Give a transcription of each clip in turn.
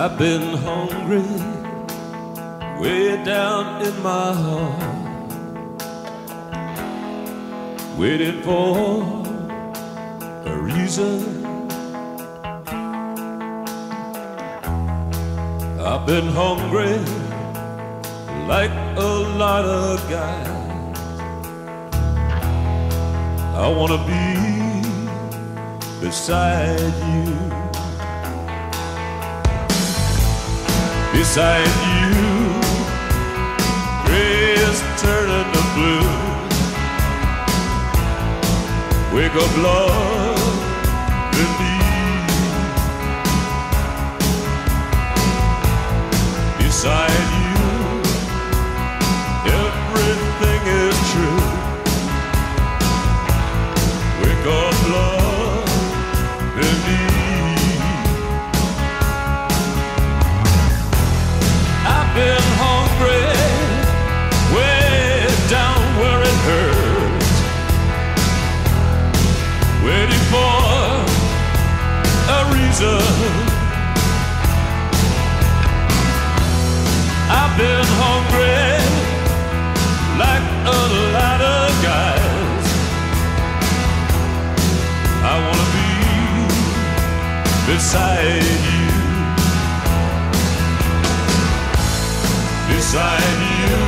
I've been hungry way down in my heart, waiting for a reason. I've been hungry like a lot of guys. I wanna be beside you. Beside you, gray is turning to blue. Wake up, love, a. I've been hungry, like a lot of guys. I wanna be beside you. beside you.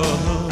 Uh-huh.